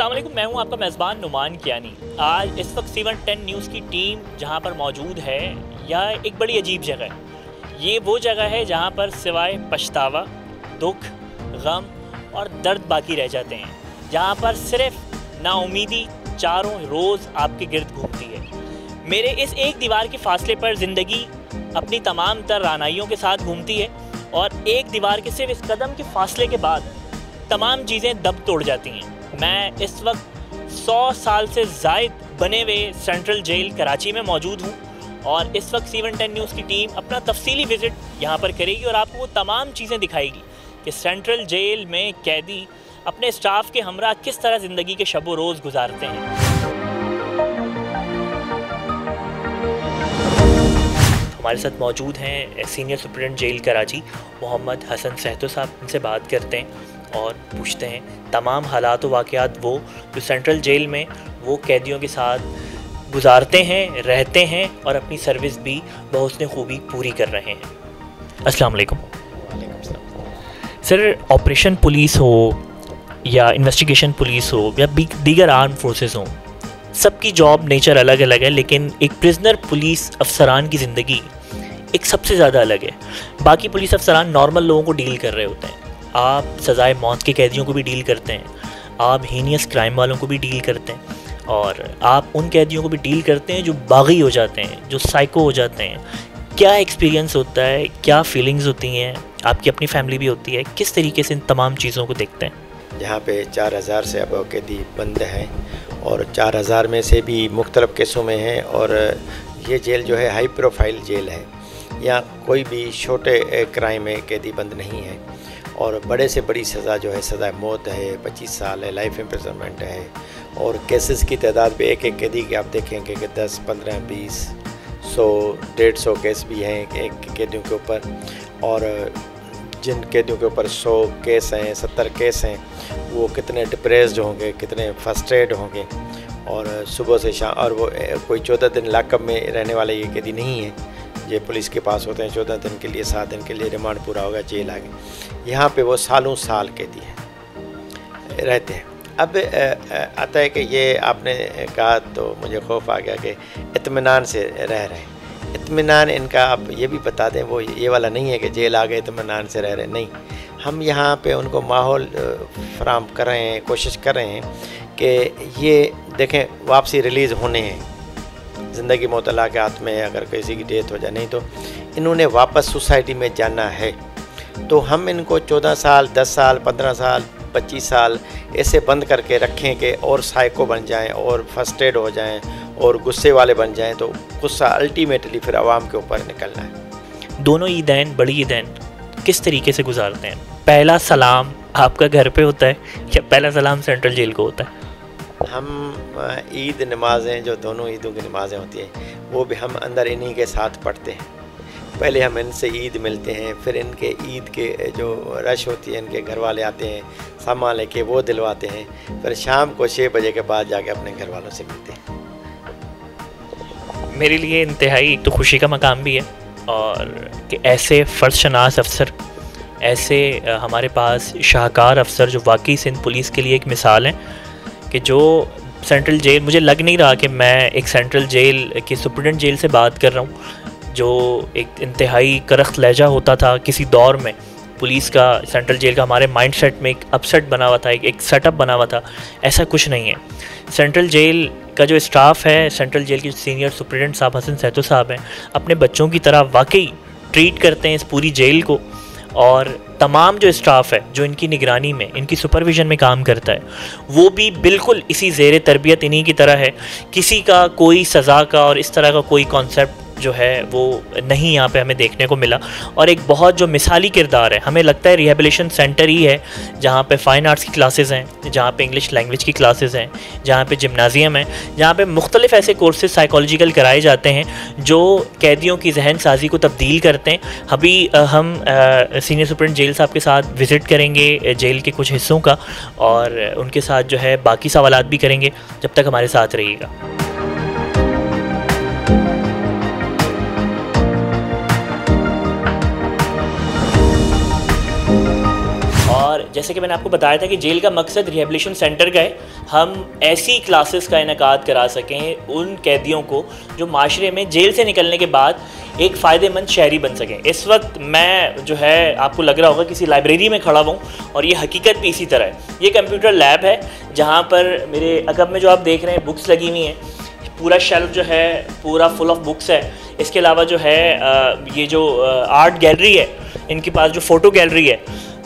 वालेकुम मैं हूँ आपका मेज़बान नुमान कियानी। आज इस वक्त सीवन टेन न्यूज़ की टीम जहाँ पर मौजूद है, यह एक बड़ी अजीब जगह है। ये वो जगह है जहाँ पर सिवाय पछतावा, दुख, गम और दर्द बाकी रह जाते हैं, जहाँ पर सिर्फ़ नाउमीदी चारों रोज़ आपके गिर्द घूमती है। मेरे इस एक दीवार के फासले पर ज़िंदगी अपनी तमाम तर रानाइयों के साथ घूमती है और एक दीवार के सिर्फ़ इस कदम के फासले के बाद तमाम चीज़ें दब तोड़ जाती हैं। मैं इस वक्त सौ साल से जायद बने हुए सेंट्रल जेल कराची में मौजूद हूँ और इस वक्त सीवन टेन न्यूज़ की टीम अपना तफसीली विज़िट यहाँ पर करेगी और आपको वो तमाम चीज़ें दिखाएगी कि सेंट्रल जेल में कैदी अपने स्टाफ के हमरा किस तरह ज़िंदगी के शब रोज़ गुजारते हैं। हमारे साथ मौजूद हैं senior superintendent jail Karachi, Mohammad Hasan Sahto साहब उनसे बात करते हैं। और पूछते हैं तमाम हालात वाक़ात वो जो सेंट्रल जेल में वो कैदियों के साथ गुजारते हैं रहते हैं और अपनी सर्विस भी बहुत खूबी पूरी कर रहे हैं। अस्सलाम वालेकुम। सर ऑपरेशन पुलिस हो या इन्वेस्टिगेशन पुलिस हो या दीगर आर्म फोर्सेस हों सबकी जॉब नेचर अलग अलग है लेकिन एक प्रिजनर पुलिस अफसरान की ज़िंदगी एक सबसे ज़्यादा अलग है। बाकी पुलिस अफसरान नॉर्मल लोगों को डील कर रहे होते हैं। आप सज़ाए मौत के कैदियों को भी डील करते हैं। आप हीनियस क्राइम वालों को भी डील करते हैं। और आप उन कैदियों को भी डील करते हैं जो बागी हो जाते हैं, जो साइको हो जाते हैं। क्या एक्सपीरियंस होता है? क्या फीलिंग्स होती हैं? आपकी अपनी फैमिली भी होती है। किस तरीके से इन तमाम चीज़ों को देखते हैं? यहाँ पे चार हज़ार से अब कैदी बंद हैं और चार हज़ार में से भी मुख्तलिफ़ केसों में हैं और ये जेल जो है हाई प्रोफ़ाइल जेल है। यहाँ कोई भी छोटे क्राइम में कैदी बंद नहीं है। और बड़े से बड़ी सज़ा जो है, सज़ा मौत है, पच्चीस साल है लाइफ इम्प्रिजनमेंट है और केसेस की तादाद पे एक एक कैदी की आप देखेंगे कि दस, पंद्रह, बीस, सौ, डेढ़ सौ केस भी हैं एक कैदियों के ऊपर और जिन कैदियों के ऊपर सौ केस हैं, सत्तर केस हैं, वो कितने डिप्रेस्ड होंगे, कितने फर्स्ट्रेड होंगे और सुबह से शाम और वो, कोई चौदह दिन लाकअप में रहने वाले ये कैदी नहीं है। ये पुलिस के पास होते हैं, चौदह दिन के लिए, सात दिन के लिए रिमांड पूरा होगा जेल आ गए यहाँ पे वो सालों साल के दिए रहते हैं। अब आता है कि ये आपने कहा तो मुझे खौफ आ गया कि इतमान से रह रहे हैं। इतमान इनका आप ये भी बता दें, वो ये वाला नहीं है कि जेल आ गए इतमान से रह रहे नहीं, हम यहाँ पे उनको माहौल फ्राहम कर रहे हैं, कोशिश कर रहे हैं कि ये देखें, वापसी रिलीज़ होने हैं। ज़िंदगी मोतला के हाथ में अगर किसी की डेथ हो जाए, नहीं तो इन्होंने वापस सोसाइटी में जाना है। तो हम इनको चौदह साल, दस साल, पंद्रह साल, पच्चीस साल ऐसे बंद करके रखें कि और साइको बन जाएँ, और फ़र्स्ट एड हो जाएँ, और गुस्से वाले बन जाएँ तो गुस्सा अल्टीमेटली फिर आवाम के ऊपर निकलना है। दोनों ईदैन बड़ी ईदैन किस तरीके से गुजारते हैं? पहला सलाम आपका घर पे होता है या पहला सलाम सेंट्रल जेल को होता है? हम ईद नमाज़ें, जो दोनों ईदों की नमाज़ें होती हैं, वो भी हम अंदर इन्हीं के साथ पढ़ते हैं। पहले हम इनसे ईद मिलते हैं, फिर इनके ईद के, जो रश होती है, इनके घर वाले आते हैं, सामान लेके वो दिलवाते हैं, फिर शाम को छः बजे के बाद जाके अपने घर वालों से मिलते हैं। मेरे लिए इंतहाई तो खुशी का मकाम भी है, और कि ऐसे फ़र्ज़ शनास अफसर, ऐसे हमारे पास शाहकार अफसर जो वाकई सिंध पुलिस के लिए एक मिसाल हैं कि जो सेंट्रल जेल मुझे लग नहीं रहा कि मैं एक सेंट्रल जेल के सुप्रिटेंडेंट जेल से बात कर रहा हूँ जो एक इंतहाई करख्त लहजा होता था किसी दौर में। पुलिस का सेंट्रल जेल का हमारे माइंड सेट में एक अपसेट बना हुआ था एक, एक सेटअप बना हुआ था ऐसा कुछ नहीं है। सेंट्रल जेल का जो स्टाफ है सेंट्रल जेल के सीनियर सुप्रिटेंडेंट साहब हसन सहतो साहब हैं अपने बच्चों की तरह वाकई ट्रीट करते हैं इस पूरी जेल को और तमाम जो स्टाफ है, जो इनकी निगरानी में, इनकी सुपरविज़न में काम करता है, वो भी बिल्कुल इसी जेर तरबियत इन्हीं की तरह है। किसी का कोई सज़ा का और इस तरह का कोई कॉन्सेप्ट जो है, वो नहीं यहाँ पे हमें देखने को मिला। और एक बहुत जो मिसाली किरदार है, हमें लगता है रिहेबिलेशन सेंटर ही है, जहाँ पे फ़ाइन आर्ट्स की क्लासेस हैं, जहाँ पे इंग्लिश लैंग्वेज की क्लासेस हैं, जहाँ पे जिमनाजियम है, जहाँ पे मुख्तलिफ़ ऐसे कोर्सेज साइकोलॉजिकल कराए जाते हैं, जो कैदियों की जहन साजी को तब्दील करते हैं। अभी हम सीनियर सुप्रिंट जेल साहब के साथ विज़िट करेंगे जेल के कुछ हिस्सों का, और उनके साथ जो है बाकी सवाल भी करेंगे, जब तक हमारे साथ रहिएगा। जैसे कि मैंने आपको बताया था कि जेल का मकसद रिहेबलेशन सेंटर का है। हम ऐसी क्लासेस का इनका करा सकें उन कैदियों को जो माशरे में जेल से निकलने के बाद एक फ़ायदेमंद शहरी बन सकें। इस वक्त मैं जो है, आपको लग रहा होगा किसी लाइब्रेरी में खड़ा हूँ और ये हकीकत भी इसी तरह है। ये कंप्यूटर लैब है, जहाँ पर मेरे अकब में जो आप देख रहे हैं बुक्स लगी हुई हैं। पूरा शेल्फ जो है, पूरा फुल ऑफ़ बुक्स है। इसके अलावा जो है ये जो आर्ट गैलरी है, इनके पास जो फ़ोटो गैलरी है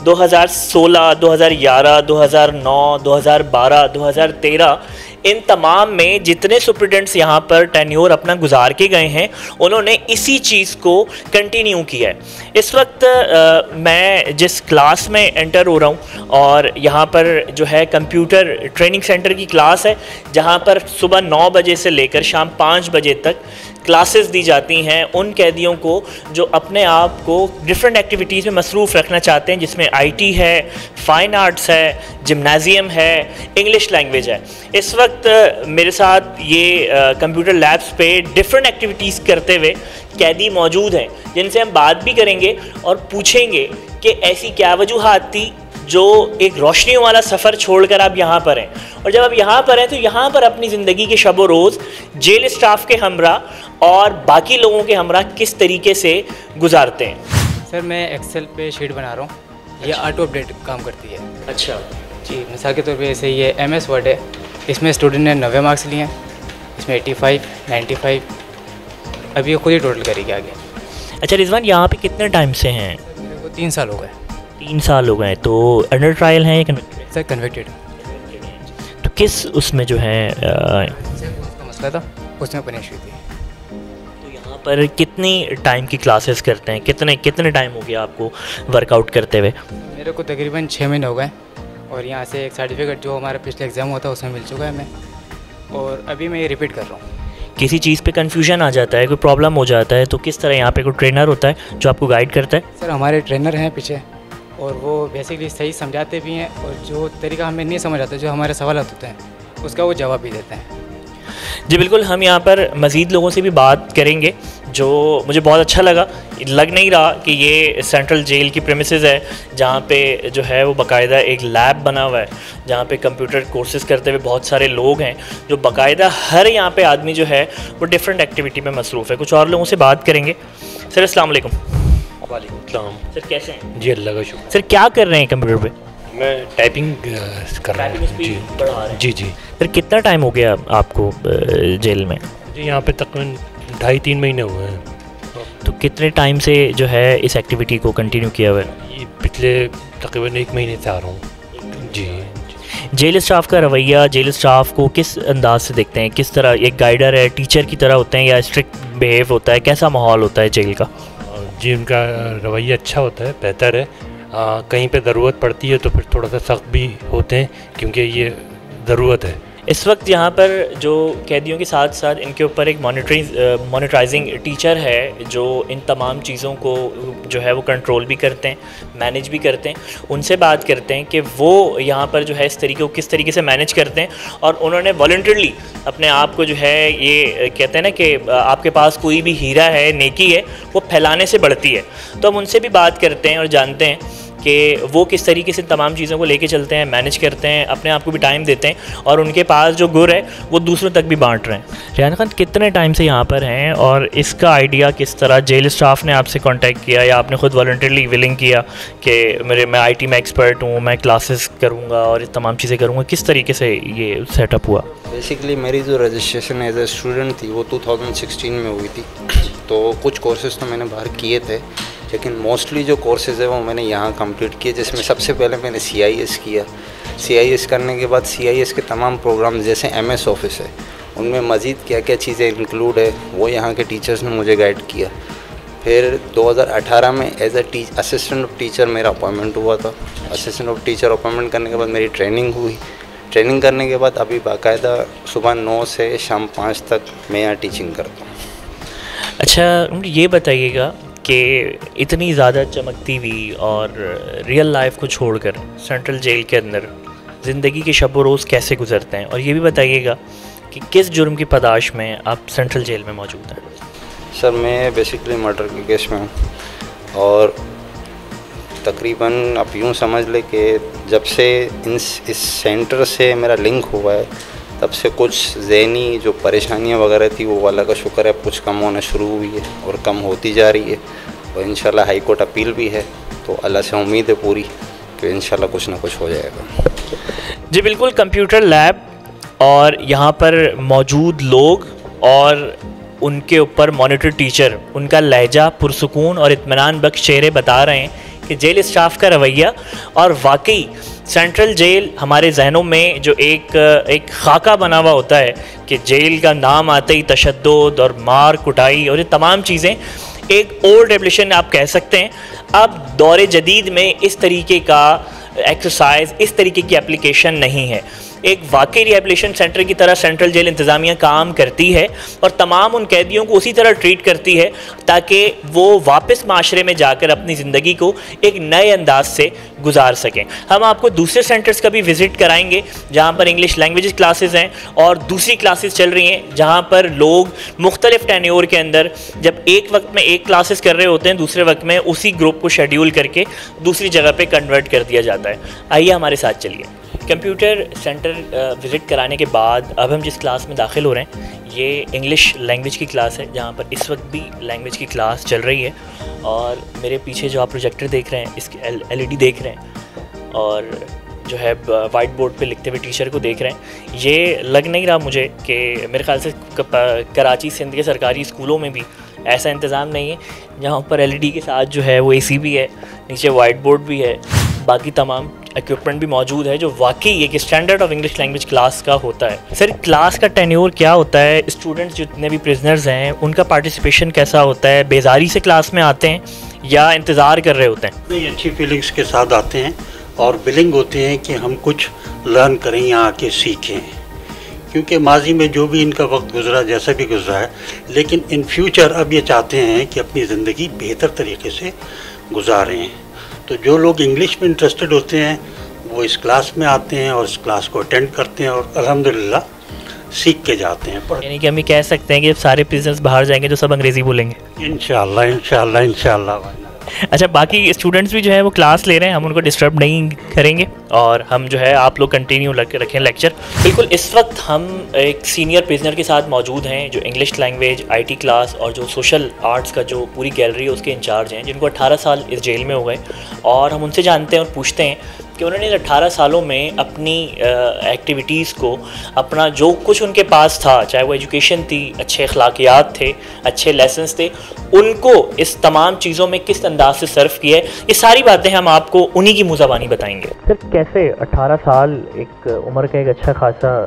2016, 2011, 2009, 2012, 2013 इन तमाम में जितने सुप्रिटेंट्स यहाँ पर टेन्योर अपना गुजार के गए हैं उन्होंने इसी चीज़ को कंटिन्यू किया है। इस वक्त आ, मैं जिस क्लास में एंटर हो रहा हूँ और यहाँ पर जो है कंप्यूटर ट्रेनिंग सेंटर की क्लास है जहाँ पर सुबह नौ बजे से लेकर शाम पाँच बजे तक क्लासेस दी जाती हैं उन कैदियों को जो अपने आप को डिफरेंट एक्टिविटीज़ में मसरूफ़ रखना चाहते हैं, जिसमें आईटी है फ़ाइन आर्ट्स है जिमनाजियम है इंग्लिश लैंग्वेज है। इस वक्त मेरे साथ ये कंप्यूटर लैब्स पे डिफरेंट एक्टिविटीज़ करते हुए कैदी मौजूद हैं, जिनसे हम बात भी करेंगे और पूछेंगे कि ऐसी क्या वजूहत थी जो एक रोशनी वाला सफ़र छोड़कर आप यहाँ पर हैं। और जब आप यहाँ पर हैं तो यहाँ पर अपनी ज़िंदगी के शब रोज़ जेल स्टाफ के हमरा और बाकी लोगों के हमरा किस तरीके से गुजारते हैं? सर मैं एक्सेल पे शीट बना रहा हूँ। ये ऑटो अपडेट काम करती है। अच्छा। जी मिसाल के तौर पे जैसे ये एम एस वर्ड है। इसमें स्टूडेंट ने नबे मार्क्स लिए हैं। इसमें एटी फाइव नाइन्टी फाइव अभी ये खुद ही टोटल करेगी आगे। अच्छा रिजवान यहाँ पे कितने टाइम से हैं? मेरे को तीन साल हो गए। तीन साल हो गए तो अंडर ट्रायल हैं या सर कन्विक्टेड तो किस उसमें जो है मसला था उसमें पनिश हुई थी। पर कितनी टाइम की क्लासेस करते हैं? कितने कितने टाइम हो गया आपको वर्कआउट करते हुए? मेरे को तकरीबन छः महीने हो गए और यहाँ से एक सर्टिफिकेट जो हमारा पिछले एग्ज़ाम हुआ था उसमें मिल चुका है मैं और अभी मैं ये रिपीट कर रहा हूँ। किसी चीज़ पे कन्फ्यूज़न आ जाता है कोई प्रॉब्लम हो जाता है तो किस तरह यहाँ पे कोई ट्रेनर होता है जो आपको गाइड करता है? सर हमारे ट्रेनर हैं पीछे और वो बेसिकली सही समझाते भी हैं और जो तरीका हमें नहीं समझ आता जो हमारे सवाल होते हैं उसका वो जवाब भी देते हैं। जी बिल्कुल हम यहाँ पर मज़ीद लोगों से भी बात करेंगे। जो मुझे बहुत अच्छा लगा। लग नहीं रहा कि ये सेंट्रल जेल की प्रेमिस है जहाँ पे जो है वो बाकायदा एक लैब बना हुआ है जहाँ पे कंप्यूटर कोर्सेज करते हुए बहुत सारे लोग हैं जो बाकायदा हर यहाँ पे आदमी जो है वो डिफरेंट एक्टिविटी में मसरूफ़ है। कुछ और लोगों से बात करेंगे। सर अस्सलाम वालेकुम। सर कैसे हैं? जी अल्लाह का शुक्र सर क्या कर रहे हैं कंप्यूटर पे? मैं टाइपिंग कर रहा हूँ। जी। जी जी। सर कितना टाइम हो गया आपको जेल में? जी यहाँ पे तकरीबन ढाई तीन महीने हुए हैं। तो कितने टाइम से जो है इस एक्टिविटी को कंटिन्यू किया हुआ है? ये पिछले तकरीबन एक महीने से आ रहा हूँ। जी। जेल स्टाफ का रवैया जेल स्टाफ को किस अंदाज से देखते हैं? किस तरह एक गाइडर है टीचर की तरह होते हैं या स्ट्रिक्ट बिहेव होता है? कैसा माहौल होता है जेल का? जी उनका रवैया अच्छा होता है बेहतर है। आ, कहीं पे ज़रूरत पड़ती है तो फिर थोड़ा सा सख्त भी होते हैं क्योंकि ये ज़रूरत है। इस वक्त यहाँ पर जो कैदियों के साथ साथ इनके ऊपर एक मॉनिटरिंग मॉनिटराइजिंग टीचर है, जो इन तमाम चीज़ों को जो है वो कंट्रोल भी करते हैं मैनेज भी करते हैं, उनसे बात करते हैं कि वो यहाँ पर जो है इस तरीके को किस तरीके से मैनेज करते हैं और उन्होंने वॉल्टरली अपने आप को जो है ये कहते हैं ना कि आपके पास कोई भी हीरा है, नेकी है, वो फैलाने से बढ़ती है। तो हम उनसे भी बात करते हैं और जानते हैं कि वो किस तरीके से तमाम चीज़ों को लेके चलते हैं मैनेज करते हैं अपने आप को भी टाइम देते हैं और उनके पास जो गुर है वो दूसरों तक भी बांट रहे हैं। रियान खान कितने टाइम से यहाँ पर हैं और इसका आइडिया किस तरह? जेल स्टाफ ने आपसे कांटेक्ट किया या आपने खुद वॉल्टरली विलिंग किया कि मेरे मैं आईटी में एक्सपर्ट हूँ मैं क्लासेस करूँगा और ये तमाम चीज़ें करूँगा? किस तरीके से ये सेटअप हुआ? बेसिकली मेरी जो रजिस्ट्रेशन एज ए स्टूडेंट थी वो 2016 में हुई थी। तो कुछ कोर्सेज तो मैंने बाहर किए थे। लेकिन मोस्टली जो कोर्सेज़ है वो मैंने यहाँ कंप्लीट किए, जिसमें सबसे पहले मैंने सीआईएस किया। सीआईएस करने के बाद सीआईएस के तमाम प्रोग्राम जैसे एमएस ऑफ़िस है, उनमें मज़ीद क्या क्या चीज़ें इंक्लूड है, वो यहाँ के टीचर्स ने मुझे गाइड किया। फिर 2018 में as a assistant of teacher मेरा अपॉइंटमेंट हुआ था। असिस्टेंट ऑफ़ टीचर अपॉइंटमेंट करने के बाद मेरी ट्रेनिंग हुई। ट्रेनिंग करने के बाद अभी बाकायदा सुबह नौ से शाम पाँच तक मैं यहाँ टीचिंग करता हूँ। अच्छा ये बताइएगा कि इतनी ज़्यादा चमकती हुई और रियल लाइफ को छोड़कर सेंट्रल जेल के अंदर ज़िंदगी के शब रोज़ कैसे गुजरते हैं? और ये भी बताइएगा कि किस जुर्म की पदाश में आप सेंट्रल जेल में मौजूद हैं? सर, मैं बेसिकली मर्डर के केस में हूँ। और तकरीबन आप यूँ समझ ले कि जब से इस सेंटर से मेरा लिंक हुआ है तब से कुछ जहनी जो परेशानियाँ वगैरह थी, वो अल्लाह का शुक्र है, कुछ कम होना शुरू हुई है और कम होती जा रही है। और इन हाई कोर्ट अपील भी है तो अल्लाह से उम्मीद है पूरी कि इन कुछ ना कुछ हो जाएगा। जी, बिल्कुल, कंप्यूटर लैब और यहाँ पर मौजूद लोग और उनके ऊपर मॉनिटर टीचर, उनका लहजा पुरसकून और इतमान बख्श चेहरे बता रहे हैं कि जेल स्टाफ का रवैया और वाकई सेंट्रल जेल हमारे जहनों में जो एक एक खाका बना हुआ होता है कि जेल का नाम आते ही तशद और मार कुटाई और ये तमाम चीज़ें एक ओल्ड रेवल्यूशन आप कह सकते हैं। अब दौर जदीद में इस तरीके का एक्सरसाइज इस तरीके की एप्लीकेशन नहीं है। एक वाकई रिहेबलेशन सेंटर की तरह सेंट्रल जेल इंतज़ामिया काम करती है और तमाम उन कैदियों को उसी तरह ट्रीट करती है ताकि वो वापस माशरे में जाकर अपनी ज़िंदगी को एक नए अंदाज से गुजार सकें। हम आपको दूसरे सेंटर्स का भी विज़िट कराएँगे, जहाँ पर इंग्लिश लैंग्वेज क्लासेस हैं और दूसरी क्लासेस चल रही हैं, जहाँ पर लोग मुख्तलिफ़ टेन्योर के अंदर जब एक वक्त में एक क्लासेस कर रहे होते हैं, दूसरे वक्त में उसी ग्रुप को शेड्यूल करके दूसरी जगह पर कन्वर्ट कर दिया जाता है। आइए हमारे साथ चलिए। कंप्यूटर सेंटर विज़िट कराने के बाद अब हम जिस क्लास में दाखिल हो रहे हैं, ये इंग्लिश लैंग्वेज की क्लास है, जहाँ पर इस वक्त भी लैंग्वेज की क्लास चल रही है। और मेरे पीछे जो आप प्रोजेक्टर देख रहे हैं इसकी एल ई देख रहे हैं, और जो है वाइट बोर्ड पे लिखते हुए टीचर को देख रहे हैं। ये लग नहीं रहा मुझे कि मेरे ख्याल से कराची सिंध के सरकारी स्कूलों में भी ऐसा इंतज़ाम नहीं है, जहाँ पर एलईडी के साथ जो है वो एसी भी है, नीचे वाइट बोर्ड भी है, बाकी तमाम इक्विपमेंट भी मौजूद है, जो वाकई एक standard of English language class का होता है। सर क्लास का टेन्योर क्या होता है? स्टूडेंट्स जितने भी प्रिजनर्स हैं, उनका पार्टिसिपेशन कैसा होता है? बेजारी से क्लास में आते हैं या इंतज़ार कर रहे होते हैं? नहीं अच्छी फीलिंग्स के साथ आते हैं और बिलिंग होते हैं कि हम कुछ लर्न करें यहाँ आके सीखें। क्योंकि माजी में जो भी इनका वक्त गुजरा, जैसा भी गुजरा है, लेकिन इन फ्यूचर अब ये चाहते हैं कि अपनी ज़िंदगी बेहतर तरीके से गुजारें। तो जो लोग इंग्लिश में इंटरेस्टेड होते हैं वो इस क्लास में आते हैं और इस क्लास को अटेंड करते हैं और अलहमदिल्ला सीख के जाते हैं। पर यानी कि हम ये कह सकते हैं कि सारे बिज़नेस बाहर जाएँगे तो सब अंग्रेज़ी बोलेंगे। इन शाला इन शाला इनशाला इनशाला अच्छा बाकी स्टूडेंट्स भी जो है वो क्लास ले रहे हैं, हम उनको डिस्टर्ब नहीं करेंगे और हम जो है आप लोग कंटिन्यू रखें लेक्चर बिल्कुल, इस वक्त हम एक सीनियर प्रिजनर के साथ मौजूद हैं, जो इंग्लिश लैंग्वेज आईटी क्लास और जो सोशल आर्ट्स का जो पूरी गैलरी है, उसके इंचार्ज हैं, जिनको 18 साल इस जेल में हो गए। और हम उनसे जानते हैं और पूछते हैं कि उन्होंने अट्ठारह सालों में अपनी एक्टिविटीज़ को अपना जो कुछ उनके पास था, चाहे वो एजुकेशन थी, अच्छे अखलाकियात थे, अच्छे लेसन्स थे, उनको इस तमाम चीज़ों में किस अंदाज से सर्व किया है, ये सारी बातें हम आपको उन्हीं की मुजाबानी बताएँगे। सर, कैसे अट्ठारह साल एक उम्र का एक अच्छा खासा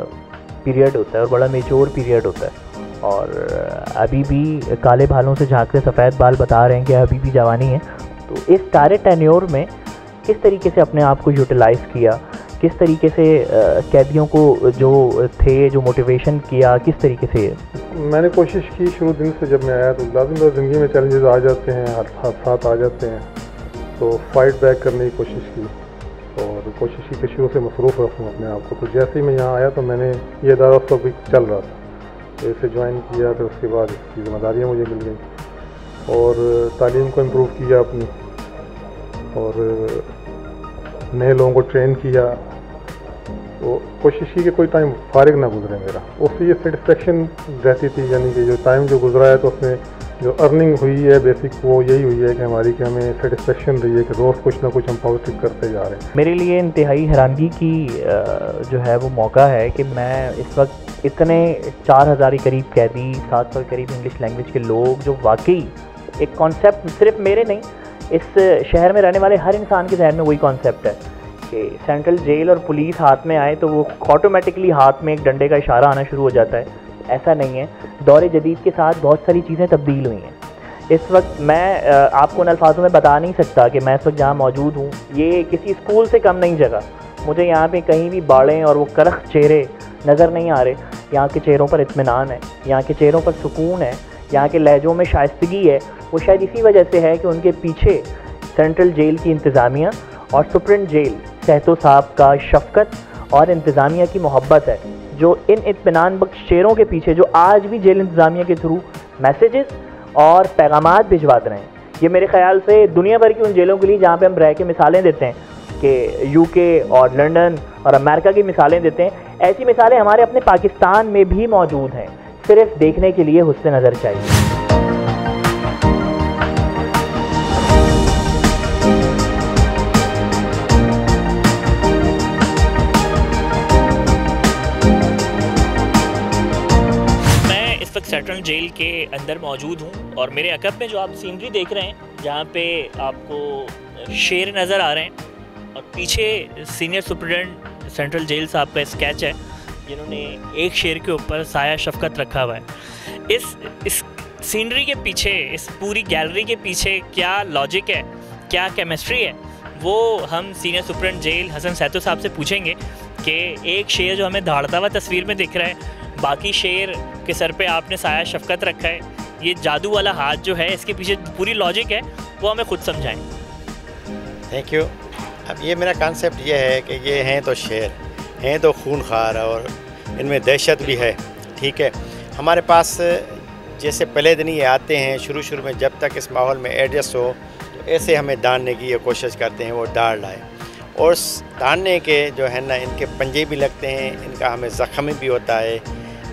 पीरियड होता है और बड़ा मेच्योर पीरियड होता है? और अभी भी काले बालों से झाँक के सफ़ेद बाल बता रहे हैं कि अभी भी जवानी है। तो इस सारे टेन्योर में किस तरीके से अपने आप को यूटिलाइज़ किया? किस तरीके से कैदियों को जो थे, जो मोटिवेशन किया? किस तरीके से? मैंने कोशिश की शुरू दिन से जब मैं आया तो लाजिम ज़िंदगी में चैलेंजेस आ जाते हैं हादसा आ जाते हैं। तो फाइट बैक करने की कोशिश की और कोशिश की कि शुरू से मसरूफ़ रखूँ अपने आप को। तो जैसे ही मैं यहाँ आया तो मैंने ये उस वक्त भी चल रहा था। तो ज्वाइन किया, फिर उसके बाद इसकी जिम्मेदारियाँ मुझे मिल गई और तालीम को इम्प्रूव किया अपनी। और नए लोगों को ट्रेन किया। तो कोशिश की कि कोई टाइम फारिग ना गुजरे मेरा। उससे ये सेटिस्फेक्शन रहती थी, यानी कि जो टाइम जो गुजरा है तो उसमें जो अर्निंग हुई है बेसिक वो यही हुई है कि हमारी कि हमें सेटिस्फेक्शन रही है कि रोज़ कुछ ना कुछ हम पॉजिटिव करते जा रहे हैं। मेरे लिए इंतहाई हैरानगी की जो है वो मौका है कि मैं इस वक्त इतने चार हज़ार के करीब कैदी, सात सौ के करीब इंग्लिश लैंग्वेज के लोग, जो वाकई एक कॉन्सेप्ट सिर्फ़ मेरे नहीं इस शहर में रहने वाले हर इंसान के जहन में वही कॉन्सेप्ट है कि सेंट्रल जेल और पुलिस हाथ में आए तो वो ऑटोमेटिकली हाथ में एक डंडे का इशारा आना शुरू हो जाता है। ऐसा नहीं है। दौर जदीद के साथ बहुत सारी चीज़ें तब्दील हुई हैं। इस वक्त मैं आपको उन अल्फाजों में बता नहीं सकता कि मैं इस वक्त जहाँ मौजूद हूँ, ये किसी स्कूल से कम नहीं जगह। मुझे यहाँ पे कहीं भी बाड़ें और वो करख चेहरे नज़र नहीं आ रहे। यहाँ के चेहरों पर इतमान है। यहाँ के चेहरों पर सुकून है। यहाँ के लहजों में शाइस्तगी है, वो शायद इसी वजह से है कि उनके पीछे सेंट्रल जेल की इंतज़ामिया और सुप्रिंट जेल सहतो साहब का शफकत और इंतज़ामिया की मोहब्बत है, जो इन इतमान बख्श शेरों के पीछे, जो आज भी जेल इंतज़ामिया के थ्रू मैसेजेस और पैगाम भिजवाते रहे हैं। ये मेरे ख्याल से दुनिया भर की उन जेलों के लिए जहाँ पे हम रह के मिसालें देते हैं कि यूके और लंदन और अमेरिका की मिसालें देते हैं, ऐसी मिसालें हमारे अपने पाकिस्तान में भी मौजूद हैं। सिर्फ़ देखने के लिए हुस्न नज़र चाहिए। सेंट्रल जेल के अंदर मौजूद हूँ और मेरे अकब में जो आप सीनरी देख रहे हैं, जहाँ पे आपको शेर नज़र आ रहे हैं और पीछे सीनियर सुप्रिटेंडेंट सेंट्रल जेल साहब का स्केच है। जिन्होंने एक शेर के ऊपर साया शफकत रखा हुआ है। इस इस सीनरी के पीछे, इस पूरी गैलरी के पीछे क्या लॉजिक है, क्या केमिस्ट्री है, वो हम senior superintendent jail Hasan Sahto साहब से पूछेंगे कि एक शेर जो हमें दहाड़ता हुआ तस्वीर में दिख रहा है, बाकी शेर के सर पे आपने साया शफकत रखा है, ये जादू वाला हाथ जो है, इसके पीछे पूरी लॉजिक है, वो हमें खुद समझाएँ। थैंक यू अब ये मेरा कॉन्सेप्ट ये है कि ये हैं तो शेर। हैं तो खून खार और इनमें दहशत भी है, ठीक है। हमारे पास जैसे पहले दिन ये आते हैं, शुरू शुरू में जब तक इस माहौल में एडजस्ट हो तो ऐसे हमें डालने की ये कोशिश करते हैं, वो डाल लाए। और डालने के जो है ना, इनके पंजे भी लगते हैं, इनका हमें ज़ख्म भी होता है।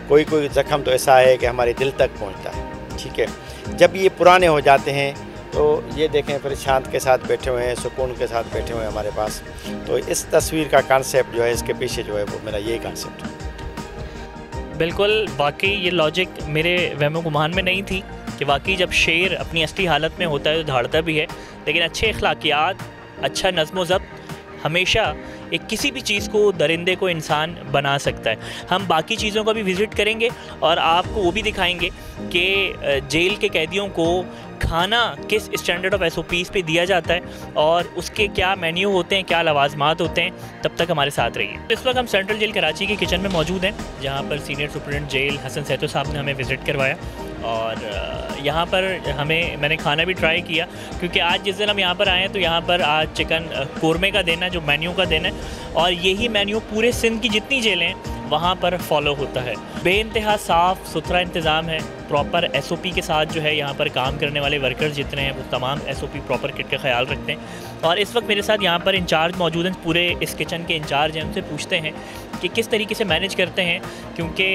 कोई कोई ज़ख्म तो ऐसा है कि हमारे दिल तक पहुँचता है, ठीक है। जब ये पुराने हो जाते हैं तो ये देखें, फिर शांत के साथ बैठे हुए हैं, सुकून के साथ बैठे हुए हैं हमारे पास। तो इस तस्वीर का कॉन्सेप्ट जो है, इसके पीछे जो है, वो मेरा यही कॉन्सेप्ट है। बिल्कुल, वाकई ये लॉजिक मेरे वहमो गुमान में नहीं थी कि वाकई जब शेर अपनी असली हालत में होता है तो धाड़ता भी है। लेकिन अच्छे अखलाकियात अच्छा नज़म ज़ब्त हमेशा एक किसी भी चीज़ को दरिंदे को इंसान बना सकता है। हम बाकी चीज़ों का भी विज़िट करेंगे और आपको वो भी दिखाएँगे कि जेल के कैदियों को खाना किस स्टैंडर्ड ऑफ़ एस पे दिया जाता है और उसके क्या मेन्यू होते हैं, क्या लवाजमात होते हैं, तब तक हमारे साथ रहिए। इस वक्त हम सेंट्रल जेल कराची के किचन में मौजूद हैं, जहाँ पर senior superintendent jail Hasan Sahto साहब ने हमें विज़िट करवाया। और यहाँ पर हमें, मैंने खाना भी ट्राई किया, क्योंकि आज जिस दिन हम यहाँ पर आए हैं तो यहाँ पर आज चिकन कौरमे का देना है, जो मेन्यू का देना है, और यही मेन्यू पूरे सिंध की जितनी जेलें वहाँ पर फॉलो होता है। बे इंतहा साफ़, सुथरा इंतज़ाम है। प्रॉपर एसओपी के साथ जो है यहाँ पर काम करने वाले वर्कर्स जितने हैं, वो तमाम एसओपी प्रॉपर किट का ख्याल रखते हैं। और इस वक्त मेरे साथ यहाँ पर इंचार्ज मौजूद हैं। पूरे इस किचन के इंचार्ज हैं। उनसे पूछते हैं कि किस तरीके से मैनेज करते हैं, क्योंकि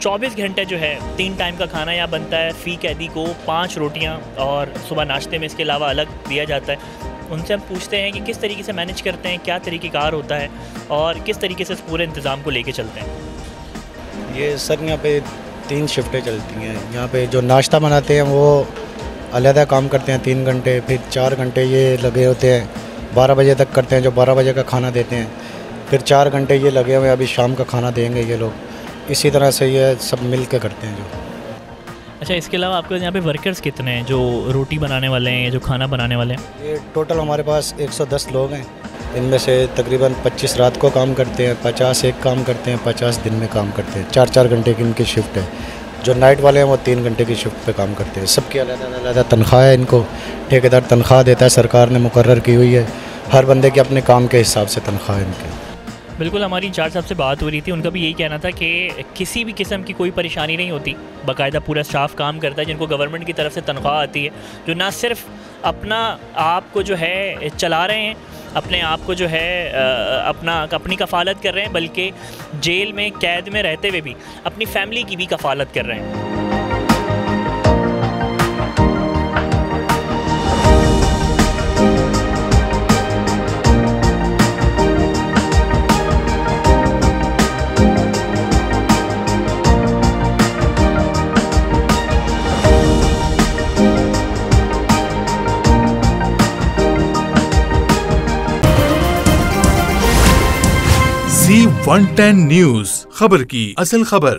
24 घंटे जो है, तीन टाइम का खाना यहाँ बनता है। फ़ी कैदी को पाँच रोटियाँ और सुबह नाश्ते में इसके अलावा अलग दिया जाता है। उनसे हम पूछते हैं कि किस तरीके से मैनेज करते हैं, क्या तरीक़ेकार होता है और किस तरीके से इस पूरे इंतज़ाम को लेके चलते हैं। ये सर, यहाँ पे तीन शिफ्टें चलती हैं। यहाँ पे जो नाश्ता बनाते हैं, वो अलहदा काम करते हैं। तीन घंटे, फिर चार घंटे ये लगे होते हैं। बारह बजे तक करते हैं, जो बारह बजे का खाना देते हैं। फिर चार घंटे ये लगे हुए अभी शाम का खाना देंगे ये लोग। इसी तरह से ये सब मिल के करते हैं जो। अच्छा इसके अलावा आपके यहाँ पे वर्कर्स कितने हैं जो रोटी बनाने वाले हैं जो खाना बनाने वाले हैं? ये टोटल हमारे पास 110 लोग हैं। इनमें से तकरीबन 25 रात को काम करते हैं 50 एक काम करते हैं 50 दिन में काम करते हैं। चार चार घंटे की इनकी शिफ्ट है। जो नाइट वाले हैं, वो तीन घंटे की शिफ्ट पे काम करते हैं। सबकी अलग अलग तनख्वाह है इनको। ठेकेदार तनख्वाह देता है, सरकार ने मुकर की हुई है। हर बंदे के अपने काम के हिसाब से तनख्वाह है इनकी। बिल्कुल, हमारी इंचार्ज साहब से बात हो रही थी। उनका भी यही कहना था कि किसी भी किस्म की कोई परेशानी नहीं होती। बाकायदा पूरा स्टाफ काम करता है, जिनको गवर्नमेंट की तरफ़ से तनख्वाह आती है, जो ना सिर्फ़ अपना आप को जो है चला रहे हैं, अपने आप को जो है अपना, अपनी कफालत कर रहे हैं, बल्कि जेल में, कैद में रहते हुए भी अपनी फैमिली की भी कफालत कर रहे हैं। वन टेन न्यूज़ खबर की असल खबर।